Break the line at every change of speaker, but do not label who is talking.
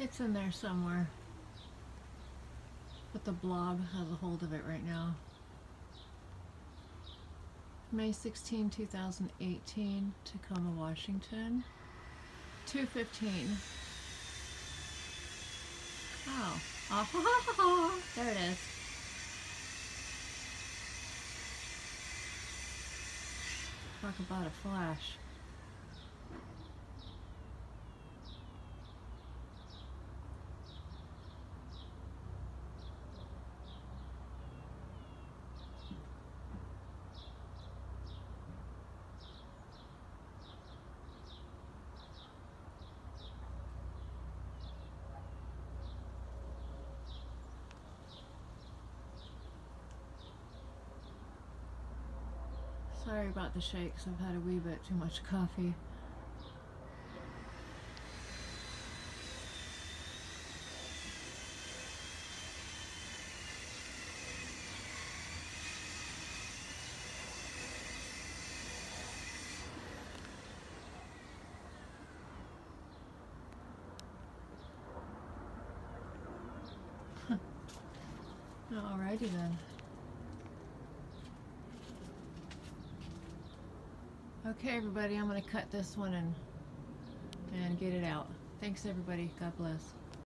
It's in there somewhere. But the blog has a hold of it right now. May 16, 2018, Tacoma, Washington. 215. Oh. Oh, there it is. Talk about a flash. Sorry about the shakes, I've had a wee bit too much coffee. Alrighty then. Okay, everybody, I'm going to cut this one and and get it out. Thanks, everybody. God bless.